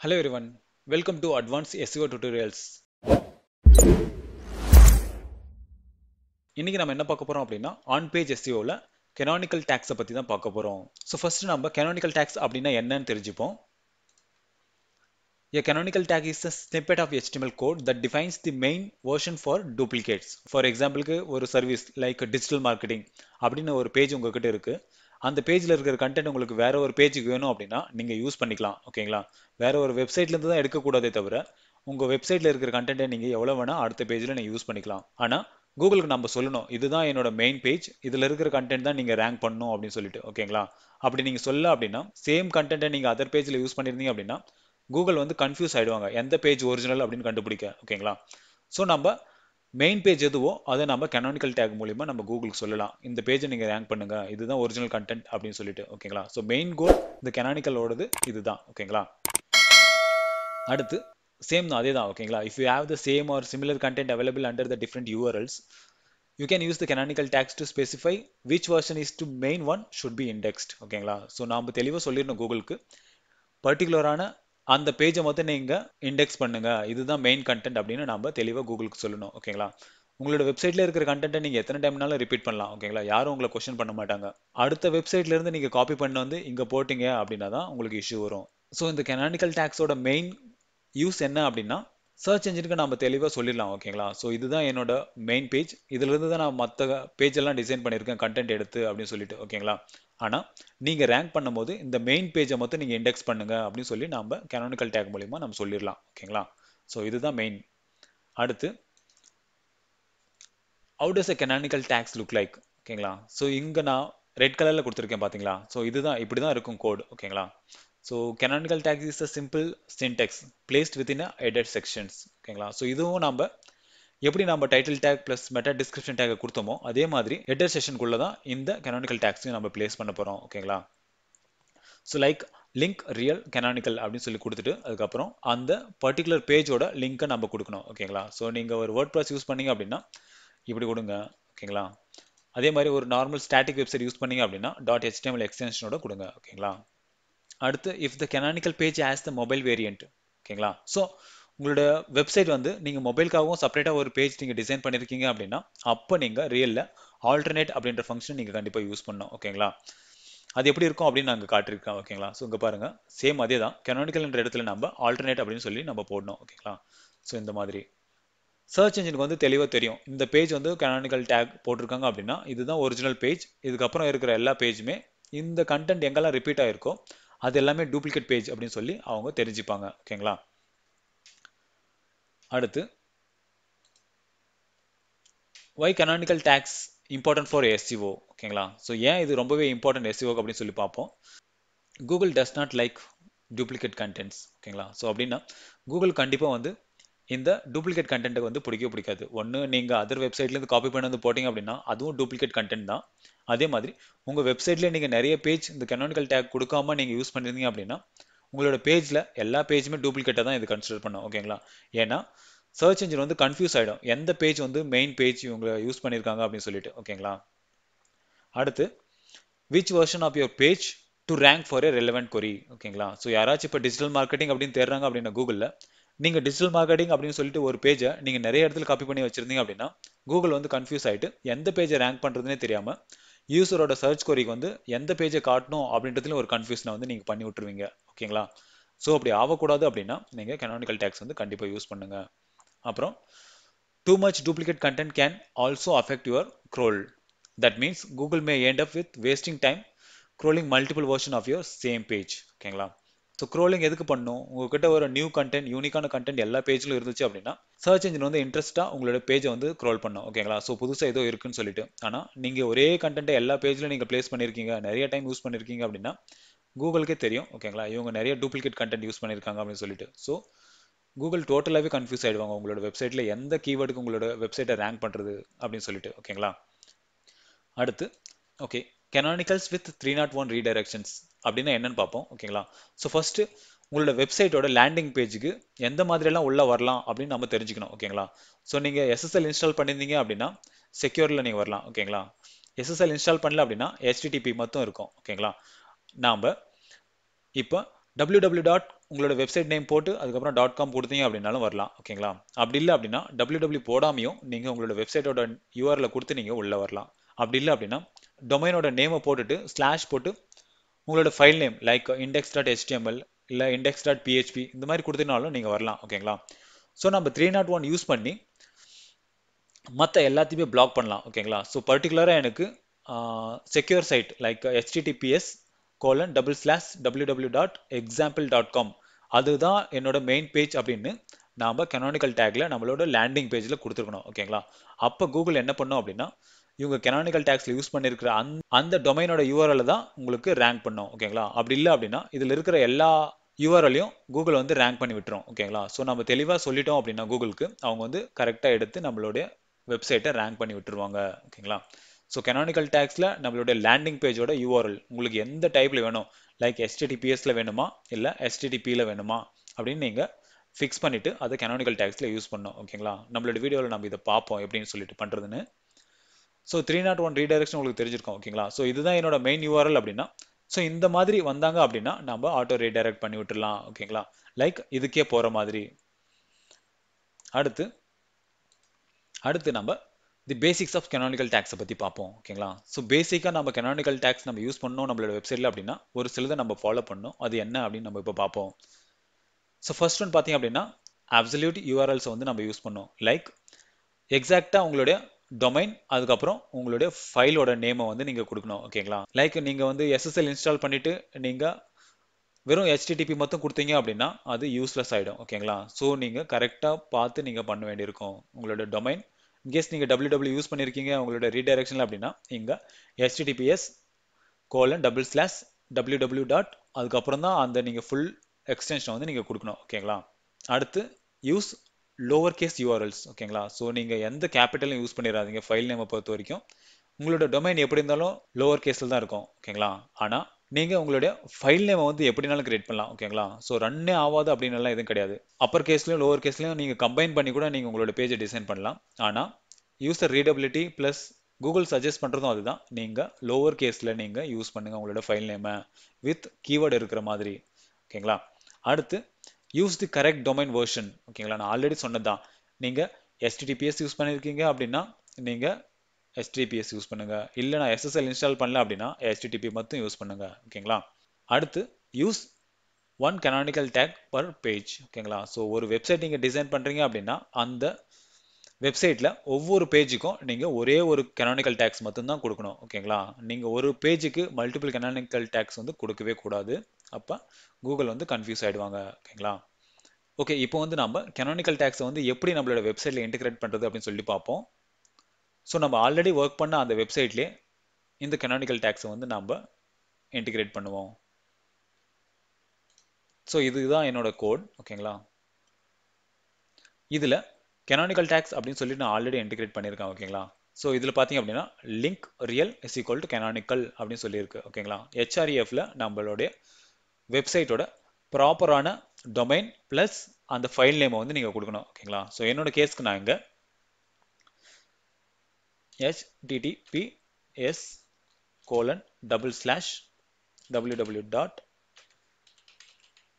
Hello everyone, welcome to Advanced SEO Tutorials. இன்னைக்கு நம்ம என்ன பார்க்க போறோம் அப்படின்னா ஆன் பேஜ் எஸ்இஓல canonical tags பத்தி தான் பார்க்க போறோம் ஸோ ஃபர்ஸ்ட் நம்ம canonical tags அப்படின்னா என்னன்னு தெரிஞ்சுப்போம் A canonical tag is a snippet of HTML code that defines the main version for duplicates. For example, ஒரு சர்வீஸ் லைக் டிஜிட்டல் மார்க்கெட்டிங் அப்படின்னு ஒரு பேஜ் உங்ககிட்ட இருக்கு அந்த பேஜ்ல இருக்கிற கண்டென்ட் உங்களுக்கு வேற ஒரு பேஜுக்கு வேணும் அப்படின்னா நீங்கள் யூஸ் பண்ணிக்கலாம் ஓகேங்களா வேற ஒரு வெப்சைட்ல இருந்து தான் எடுக்கக்கூடாதே தவிர உங்கள் வெப்சைட்டில் இருக்கிற கண்டென்ட்டை நீங்கள் எவ்வளோ வேணால் அடுத்த பேஜ்ல நீங்கள் யூஸ் பண்ணிக்கலாம். ஆனால் கூகுளுக்கு நம்ம சொல்லணும் இதுதான் என்னோட மெயின் பேஜ் இதில் இருக்கிற கண்டென்ட் தான் நீங்கள் ரேங்க் பண்ணணும் அப்படின்னு சொல்லிட்டு ஓகேங்களா அப்படி நீங்கள் சொல்ல அப்படின்னா சேம் கண்டென்ட்டை நீங்கள் அதர் பேஜ்ல யூஸ் பண்ணியிருந்தீங்க அப்படின்னா கூகுள் வந்து கன்ஃபியூஸ் ஆகிடுவாங்க எந்த பேஜ் ஒரிஜினல் அப்படின்னு கண்டுபிடிக்க ஓகேங்களா ஸோ நம்ம மெயின் பேஜ் எதுவோ அதை நம்ம கனானிக்கல் டேக் மூலிமா நம்ம கூகுளுக்கு சொல்லலாம். இந்த பேஜை நீங்க ரேங்க் பண்ணுங்க. இதுதான் ஒரிஜினல் கண்டென்ட் அப்படின்னு சொல்லிட்டு ஓகேங்களா ஸோ மெயின் கோல் இந்த கனானிக்கலோடது இதுதான் ஓகேங்களா அடுத்து சேம் தான் அதே தான் ஓகேங்களா if you have the same or similar content available under the different URLs you can use the canonical tags to specify which version is to main one should be indexed ஓகேங்களா so நாம் தெளிவாக சொல்லிடணும் கூகுளுக்கு பர்டிகுலரான அந்த பேஜை மொத்தம் நீங்கள் index பண்ணுங்க. இதுதான் மெயின் கண்டென்ட் அப்படின்னு நம்ம தெளிவாக கூகுளுக்கு சொல்லணும். ஓகேங்களா உங்களோட வெப்சைட்ல இருக்கிற கண்டென்ட்டை நீங்கள் எத்தனை டைம்னாலும் ரிப்பீட் பண்ணலாம். ஓகேங்களா யாரும் உங்களை கொஸ்டின் பண்ண மாட்டாங்க. அடுத்த வெப்சைட்ல இருந்து காப்பி பண்ண வந்து இங்கே போட்டிங்க அப்படின்னா தான் உங்களுக்கு இஷ்யூ வரும். ஸோ இந்த கெனானிக்கல் டேக்ஸோட மெயின் யூஸ் என்ன அப்படின்னா சர்ச் என்ஜினுக்கு நம்ம தெளிவாக சொல்லிடலாம் ஓகேங்களா? ஸோ இதுதான் என்னோட மெயின் பேஜ் இதுலிருந்து தான் நான் மற்ற பேஜ் எல்லாம் டிசைன் பண்ணியிருக்கேன் கண்டென்ட் எடுத்து அப்படின்னு சொல்லிட்டு ஓகேங்களா? ஆனால் நீங்கள் ரேங்க் பண்ணும்போது இந்த மெயின் பேஜை மட்டும் நீங்கள் இண்டெக்ஸ் பண்ணுங்க அப்படின்னு சொல்லி நம்ம கெனானிக்கல் டேக் மூலிமா நம்ம சொல்லிடலாம் ஓகேங்களா? ஸோ இதுதான் மெயின் அடுத்து how does a canonical tags look like ஓகேங்களா? ஸோ இங்கே நான் ரெட் கலரில் கொடுத்துருக்கேன் பார்த்தீங்களா ஸோ இதுதான் இப்படி தான் இருக்கும் கோட் ஓகேங்களா? So canonical tags is a simple syntax placed within a head sections ஓகேங்களா ஸோ இதுவும் நம்ம எப்படி நம்ம title tag plus meta description tag கொடுத்தோமோ அதே மாதிரி ஹெட்டர் செஷனுக்குள்ள தான் இந்த கெனானிக்கல் டேக்ஸையும் நம்ம பிளேஸ் பண்ண போகிறோம் ஓகேங்களா so like link rel canonical அப்படின்னு சொல்லி கொடுத்துட்டு அதுக்கப்புறம் அந்த பர்டிகுலர் பேஜோட லிங்க்கை நம்ம கொடுக்கணும். ஓகேங்களா ஸோ நீங்கள் ஒரு வேர்ட் ப்ளஸ் யூஸ் பண்ணீங்க அப்படின்னா இப்படி கொடுங்க. ஓகேங்களா அதே மாதிரி ஒரு நார்மல் ஸ்டாட்டிக் வெப்சைட் யூஸ் பண்ணீங்க அப்படின்னா டாட் ஹெச்டிஎம்எல் எக்ஸ்டென்ஷனோட கொடுங்க. ஓகேங்களா அடுத்து if the canonical page as the mobile variant ஓகேங்களா? ஸோ உங்களோட வெப்சைட் வந்து நீங்கள் மொபைலுக்காகவும் செப்பரேட்டாக ஒரு பேஜ் நீங்கள் டிசைன் பண்ணியிருக்கீங்க அப்படின்னா அப்போ நீங்கள் ரியலில் ஆல்டர்னேட் அப்படின்ற ஃபங்க்ஷன் நீங்கள் கண்டிப்பாக யூஸ் பண்ணணும் ஓகேங்களா? அது எப்படி இருக்கும் அப்படின்னு நாங்கள் காட்டியிருக்கோம் ஓகேங்களா? ஸோ இங்கே பாருங்கள் சேம் அதே தான். கெனானிக்கல்ன்ற இடத்துல நம்ம ஆல்டர்னேட் அப்படின்னு சொல்லி நம்ம போடணும் ஓகேங்களா? ஸோ இந்த மாதிரி. சர்ச் இன்ஜினுக்கு வந்து தெளிவாக தெரியும். இந்த பேஜ் வந்து கெனானிக்கல் டேக் போட்டிருக்காங்க அப்படின்னா இதுதான் ஒரிஜினல் பேஜ் இதுக்கப்புறம் இருக்கிற எல்லா பேஜுமே இந்த கண்டென்ட் எங்கெல்லாம் ரிப்பீட் ஆகிருக்கோ அது எல்லாமே டூப்ளிகேட் பேஜ் அப்படின்னு சொல்லி அவங்க தெரிஞ்சுப்பாங்க. ஓகேங்களா? அடுத்து why canonical tags important for SEO ஓகேங்களா? ஸோ ஏன் இது ரொம்பவே இம்பார்ட்டன்ட் எஸ்சிஓ அப்படின்னு சொல்லி பார்ப்போம். Google does not like duplicate contents ஓகேங்களா? ஸோ அப்படின்னா கூகுள் கண்டிப்பாக வந்து இந்த டூப்ளிகேட் கண்டென்ட்டுக்கு வந்து பிடிக்கவே பிடிக்காது. ஒன்று நீங்கள் அதர் வெப்சைட்லேருந்து காப்பி பண்ணி வந்து போட்டிங்க அப்படின்னா அதுவும் டூப்ளிகேட் கண்டென்ட் தான். அதே மாதிரி உங்கள் வெப்சைட்லேயே நீங்கள் நிறைய பேஜ் இந்த கனானிக்கல் டேக் கொடுக்காம நீங்கள் யூஸ் பண்ணியிருந்தீங்க அப்படின்னா உங்களோட பேஜில் எல்லா பேஜுமே டூப்ளிகேட்டாக தான் இது கன்சிடர் பண்ணும் ஓகேங்களா ஏன்னா சர்ச் இன்ஜின் வந்து கன்ஃபியூஸ் ஆகிடும் எந்த பேஜ் வந்து மெயின் பேஜ் இவங்களை யூஸ் பண்ணியிருக்காங்க அப்படின்னு சொல்லிட்டு ஓகேங்களா அடுத்து which version of your page to rank for a relevant query ஓகேங்களா ஸோ யாராச்சும் இப்போ டிஜிட்டல் மார்க்கெட்டிங் அப்படின்னு தேடுறாங்க அப்படின்னா கூகுளில் நீங்கள் டிஜிட்டல் மார்க்கெட்டிங் அப்படின்னு சொல்லிட்டு ஒரு பேஜை நீங்கள் நிறைய இடத்துல காப்பி பண்ணி வச்சிருந்தீங்க அப்படின்னா கூகுள் வந்து கன்ஃபியூஸ் ஆகிட்டு எந்த பேஜை ரேங்க் பண்ணுறதுனே தெரியாமல் யூசரோட சர்ச் கொரிக்கு வந்து எந்த பேஜை காட்டணும் அப்படின்றதுல ஒரு கன்ஃபியூஷனை வந்து நீங்கள் பண்ணி விட்டுருவீங்க. ஓகேங்களா ஸோ அப்படி ஆகக்கூடாது அப்படின்னா நீங்கள் கெனானிக்கல் டேக்ஸ் வந்து கண்டிப்பாக யூஸ் பண்ணுங்கள் அப்புறம் too much duplicate content can also affect your crawl that means Google may end up with wasting time crawling multiple version of your same page ஓகேங்களா ஸோ க்ரோலிங் எதுக்கு பண்ணும்? உங்ககிட்ட ஒரு நியூ கண்டென்ட் யூனிக்கான கண்டென்ட் எல்லா பேஜ்லும் இருந்துச்சு அப்படின்னா சர்ச் இன்ஜின் வந்து இன்ட்ரெஸ்ட்டாக உங்களோட பேஜை வந்து க்ரோல் பண்ணும். ஓகேங்களா ஸோ புதுசாக ஏதோ இருக்குன்னு சொல்லிட்டு. ஆனால் நீங்கள் ஒரே கண்டென்ட்டை எல்லா பேஜ்லையும் நீங்கள் ப்ளேஸ் பண்ணியிருக்கீங்க நிறைய டைம் யூஸ் பண்ணியிருக்கீங்க அப்படின்னா கூகுளுக்கே தெரியும். ஓகேங்களா இவங்க நிறைய டூப்ளிகேட் கண்டென்ட் யூஸ் பண்ணியிருக்காங்க அப்படின்னு சொல்லிட்டு. ஸோ கூகுள் டோட்டலாகவே கன்ஃபியூஸ் ஆகிடுவாங்க உங்களோட வெப்சைட்டில் எந்த கீவேர்டுக்கு உங்களோட வெப்சைட்டை ரேங்க் பண்ணுறது அப்படின்னு சொல்லிட்டு. ஓகேங்களா அடுத்து okay canonicals with three nought one redirections அப்படின்னா என்னன்னு பார்ப்போம் ஓகேங்களா ஸோ ஃபஸ்ட்டு உங்களோட வெப்சைட்டோட லேண்டிங் பேஜுக்கு எந்த மாதிரியெல்லாம் உள்ளே வரலாம் அப்படின்னு நம்ம தெரிஞ்சுக்கணும் ஓகேங்களா ஸோ நீங்கள் எஸ்எஸ்எல் இன்ஸ்டால் பண்ணியிருந்தீங்க அப்படின்னா செக்யூரில் நீங்கள் வரலாம் ஓகேங்களா எஸ்எஸ்எல் இன்ஸ்டால் பண்ணல அப்படின்னா ஹெச்டிடிபி மட்டும் இருக்கும் ஓகேங்களா நாம் இப்போ டபிள்யூ டபிள்யூ டாட் உங்களோட வெப்சைட் நேம் போட்டு அதுக்கப்புறம் டாட் காம் கொடுத்தீங்க அப்படின்னாலும் வரலாம் ஓகேங்களா அப்படி இல்லை அப்படின்னா டபிள்யூ டபிள்யூ போடாமையும் நீங்கள் உங்களோட வெப்சைட்டோட யூஆரில் கொடுத்து நீங்கள் உள்ளே வரலாம். அப்படி இல்லை அப்படின்னா டொமைனோட நேமை போட்டுட்டு ஸ்லாஷ் போட்டு உங்களோட file name like index dot HTML இல்லை இண்டெக்ஸ் டாட் பிஹெச்பி இந்த மாதிரி கொடுத்தீங்கனாலும் நீங்கள் வரலாம் ஓகேங்களா ஸோ நம்ம த்ரீ நாட் ஒன் யூஸ் பண்ணி மற்ற எல்லாத்தையுமே பிளாக் பண்ணலாம் ஓகேங்களா ஸோ பர்டிகுலராக எனக்கு secure site like HTTPS colon double slash W W dot example dot com அதுதான் என்னோட மெயின் பேஜ் அப்படின்னு நாம் கெனானிக்கல் டேக்ல நம்மளோட லேண்டிங் பேஜில் கொடுத்துருக்கணும் ஓகேங்களா அப்போ கூகுள் என்ன பண்ணோம் அப்படின்னா இவங்க கெனானிக்கல் டேக்ஸில் யூஸ் பண்ணியிருக்கிற அந்த அந்த டொமைனோட யூஆர்எல் தான் உங்களுக்கு ரேங்க் பண்ணும் ஓகேங்களா அப்படி இல்லை அப்படின்னா இதில் இருக்கிற எல்லா யூஆர்எலையும் கூகுள் வந்து ரேங்க் பண்ணி விட்டுரும் ஓகேங்களா ஸோ நம்ம தெளிவாக சொல்லிட்டோம் அப்படின்னா கூகுளுக்கு அவங்க வந்து கரெக்டாக எடுத்து நம்மளுடைய வெப்சைட்டை ரேங்க் பண்ணி விட்டுருவாங்க ஓகேங்களா ஸோ கெனானிக்கல் டேக்ஸில் நம்மளுடைய லேண்டிங் பேஜோட யூஆர்எல் உங்களுக்கு எந்த டைப்பில் வேணும்? லைக் எஸ்டிடிபிஎஸில் வேணுமா? இல்லை எஸ்டிடிபியில் வேணுமா? அப்படின்னு நீங்கள் ஃபிக்ஸ் பண்ணிவிட்டு அதை கெனானிக்கல் டேக்ஸில் யூஸ் பண்ணோம் ஓகேங்களா நம்மளோட வீடியோவில் நம்ம இதை பார்ப்போம் எப்படின்னு சொல்லிட்டு பண்ணுறதுன்னு so three nought one redirection உங்களுக்கு தெரிஞ்சிருக்கும் ஓகேங்களா? ஸோ இதுதான் என்னோட மெயின் யூஆர்எல் அப்படின்னா ஸோ இந்த மாதிரி வந்தாங்க அப்படின்னா நம்ம ஆட்டோ ரீடைரக்ட் பண்ணி விட்டுலாம் ஓகேங்களா? லைக் இதுக்கே போகிற மாதிரி. அடுத்து அடுத்து நம்ம தி பேசிக்ஸ் ஆஃப் கெனானிக்கல் டேக்ஸை பற்றி பார்ப்போம் ஓகேங்களா? ஸோ பேசிக்காக நம்ம கெனானிக்கல் டேக்ஸ் நம்ம யூஸ் பண்ணோம் நம்மளோட வெப்சைட்டில் அப்படின்னா ஒரு சிலதை நம்ம ஃபாலோ பண்ணும் அது என்ன அப்படின்னு நம்ம இப்போ பார்ப்போம். ஸோ ஃபர்ஸ்ட் ஒன் பார்த்தீங்க அப்படின்னா அப்சல்யூட் யூஆர்எல்ஸை வந்து நம்ம யூஸ் பண்ணோம் லைக் எக்ஸாக்டாக உங்களுடைய டொமைன் அதுக்கப்புறம் உங்களுடைய ஃபைலோட நேமை வந்து நீங்கள் கொடுக்கணும் ஓகேங்களா லைக் நீங்கள் வந்து எஸ்எஸ்எல் இன்ஸ்டால் பண்ணிவிட்டு நீங்கள் வெறும் ஹெச்டிடிபி மட்டும் கொடுத்தீங்க அப்படின்னா அது யூஸ்லெஸ் ஆகிடும் ஓகேங்களா ஸோ நீங்கள் கரெக்டாக பார்த்து நீங்கள் பண்ண வேண்டியிருக்கும் உங்களோட டொமைன் இன்கேஸ் நீங்கள் டபிள்யூ டபிள்யூ யூஸ் பண்ணியிருக்கீங்க உங்களோட ரீடைரக்ஷனில் அப்படின்னா இங்கே HTTPS colon double slash W W dot அதுக்கப்புறம் தான் அந்த நீங்கள் ஃபுல் எக்ஸ்டென்ஷன் வந்து நீங்கள் கொடுக்கணும் ஓகேங்களா அடுத்து யூஸ் லோவர் கேஸ் யூஆர்எல்ஸ் ஓகேங்களா ஸோ நீங்கள் எந்த கேபிட்டலும் யூஸ் பண்ணிடாதீங்க ஃபைல் நேமை பொறுத்த வரைக்கும். உங்களோட டொமைன் எப்படி இருந்தாலும் லோவர் கேஸில் தான் இருக்கும் ஓகேங்களா ஆனால் நீங்கள் உங்களுடைய ஃபைல் நேமை வந்து எப்படினாலும் கிரியேட் பண்ணலாம் ஓகேங்களா ஸோ ரன்னே ஆகாது அப்படின்னுலாம் எதுவும் கிடையாது. அப்பர் கேஸ்லையும் லோவர் கேஸ்லையும் நீங்கள் கம்பைன் பண்ணி கூட நீங்கள் உங்களோட பேஜை டிசைன் பண்ணலாம். ஆனால் user readability plus Google suggest பண்ணுறதும் அதுதான். நீங்கள் லோவர் கேஸில் நீங்கள் யூஸ் பண்ணுங்கள் உங்களோட ஃபைல் நேமை வித் கீவேர்டு இருக்கிற மாதிரி ஓகேங்களா அடுத்து use the correct domain version ஓகேங்களா நான் ஆல்ரெடி சொன்னதான் நீங்கள் எஸ்டிடிபிஎஸ் யூஸ் பண்ணியிருக்கீங்க அப்படின்னா நீங்கள் எஸ்டிபிஎஸ் யூஸ் பண்ணுங்கள் இல்லை நான் எஸ்எஸ்எல் இன்ஸ்டால் பண்ணல அப்படின்னா எஸ்டிடிபி மட்டும் யூஸ் பண்ணுங்கள் ஓகேங்களா அடுத்து use one canonical tag per page ஓகேங்களா ஸோ ஒரு வெப்சைட் நீங்கள் டிசைன் பண்ணுறீங்க அப்படின்னா அந்த வெப்சைட்டில் ஒவ்வொரு பேஜுக்கும் நீங்கள் ஒரே ஒரு கெனானிக்கல் டேக்ஸ் மட்டும்தான் கொடுக்கணும் ஓகேங்களா நீங்கள் ஒரு பேஜுக்கு மல்டிபிள் கெனானிக்கல் டேக்ஸ் வந்து கொடுக்கவே கூடாது. அப்போ கூகுள் வந்து கன்ஃபியூஸ் ஆகிடுவாங்க ஓகேங்களா ஓகே இப்போ வந்து நம்ம கெனானிக்கல் டேக்ஸை வந்து எப்படி நம்மளோட வெப்சைட்டில் இன்டிகிரேட் பண்ணுறது அப்படின்னு சொல்லி பார்ப்போம். ஸோ நம்ம ஆல்ரெடி ஒர்க் பண்ண அந்த வெப்சைட்லேயே இந்த கெனானிக்கல் டேக்ஸை வந்து நம்ம இன்டிகிரேட் பண்ணுவோம். ஸோ இதுதான் என்னோட கோட் ஓகேங்களா இதில் கெனானிக்கல் டேக்ஸ் அப்படின்னு சொல்லிட்டு நான் ஆல்ரெடி இன்டிகிரேட் பண்ணியிருக்கேன் ஓகேங்களா ஸோ இதில் பார்த்தீங்க அப்படின்னா link real is equal to canonical அப்படின்னு சொல்லியிருக்கு ஓகேங்களா ஹெச்ஆர்இஎஃப்ல நம்மளுடைய வெப்சைட்டோட ப்ராப்பரான டொமைன் ப்ளஸ் அந்த ஃபைல் நேமை வந்து நீங்கள் கொடுக்கணும் ஓகேங்களா ஸோ என்னோட கேஸ்க்கு நான் இங்கே HTTPS colon double slash W W dot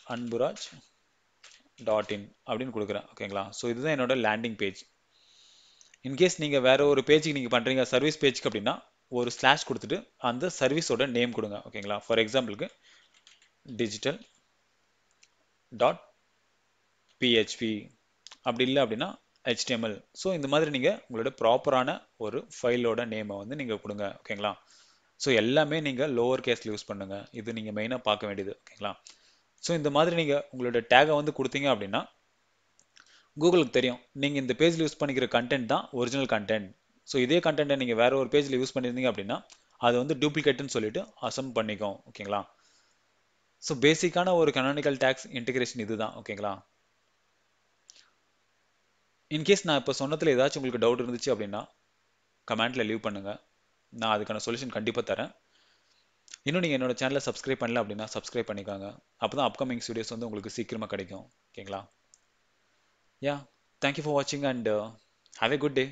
Anburaj dot in அப்படின்னு கொடுக்குறேன் ஓகேங்களா ஸோ இதுதான் என்னோட லேண்டிங் பேஜ் இன்கேஸ் நீங்கள் வேற ஒரு பேஜுக்கு நீங்கள் பண்ணுறீங்க சர்வீஸ் பேஜ்க்கு அப்படின்னா ஒரு ஸ்லாஷ் கொடுத்துட்டு அந்த சர்வீஸோட நேம் கொடுங்க ஓகேங்களா ஃபார் எக்ஸாம்பிளுக்கு டிஜிட்டல் டாட் பிஹெச்பி அப்படி இல்லை அப்படின்னா ஹெச்டிஎம்எல் ஸோ இந்த மாதிரி நீங்கள் உங்களோட ப்ராப்பரான ஒரு ஃபைலோட நேமை வந்து நீங்கள் கொடுங்க ஓகேங்களா ஸோ எல்லாமே நீங்கள் லோவர் கேஸில் யூஸ் பண்ணுங்கள் இது நீங்கள் மெயினாக பார்க்க வேண்டியது ஓகேங்களா ஸோ இந்த மாதிரி நீங்கள் உங்களோட டேகை வந்து கொடுத்தீங்க அப்படின்னா கூகுளுக்கு தெரியும். நீங்கள் இந்த பேஜில் யூஸ் பண்ணிக்கிற கண்டென்ட் தான் ஒரிஜினல் கண்டென்ட் ஸோ இதே கண்டென்ட்டை நீங்கள் வேறு ஒரு பேஜில் யூஸ் பண்ணியிருந்தீங்க அப்படின்னா அது வந்து டூப்ளிகேட்டுன்னு சொல்லிட்டு அசம் பண்ணிக்கும் ஓகேங்களா? ஸோ பேசிக்கான ஒரு கனானிக்கல் டேக்ஸ் இன்டிகிரேஷன் இதுதான் ஓகேங்களா? இன்கேஸ் நான் இப்போ சொன்னதில் ஏதாச்சும் உங்களுக்கு டவுட் இருந்துச்சு அப்படின்னா கமெண்ட்டில் லீவ் பண்ணுங்கள் நான் அதுக்கான சொல்யூஷன் கண்டிப்பாக தரேன். இன்னும் நீங்கள் என்னோட சேனலை சப்ஸ்கிரைப் பண்ணல அப்படின்னா சப்ஸ்கிரைப் பண்ணிக்காங்க. அப்போ தான் அப்கமிங் வீடியோஸ் வந்து உங்களுக்கு சீக்கிரமாக கிடைக்கும். ஓகேங்களா? யா தேங்க்யூ ஃபார் வாட்சிங் and have a good day